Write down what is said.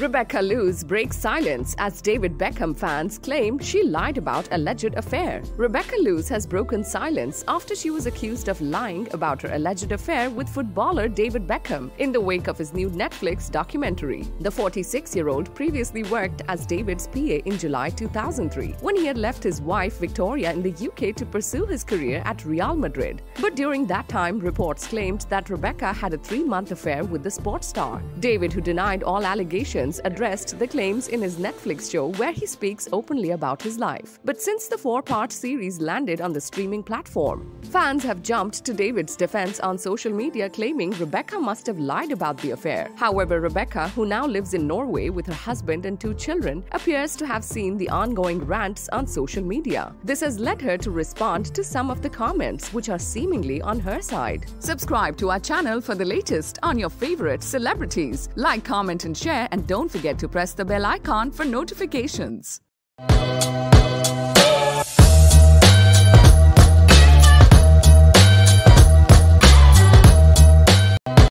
Rebecca Loos breaks silence as David Beckham fans claim she lied about alleged affair. Rebecca Loos has broken silence after she was accused of lying about her alleged affair with footballer David Beckham in the wake of his new Netflix documentary. The 46-year-old previously worked as David's PA in July 2003 when he had left his wife Victoria in the UK to pursue his career at Real Madrid. But during that time, reports claimed that Rebecca had a three-month affair with the sports star. David, who denied all allegations, addressed the claims in his Netflix show where he speaks openly about his life. But since the four part series landed on the streaming platform, fans have jumped to David's defense on social media claiming Rebecca must have lied about the affair. However, Rebecca, who now lives in Norway with her husband and two children, appears to have seen the ongoing rants on social media. This has led her to respond to some of the comments which are seemingly on her side. Subscribe to our channel for the latest on your favorite celebrities. Like, comment, and share, and don't forget to press the bell icon for notifications.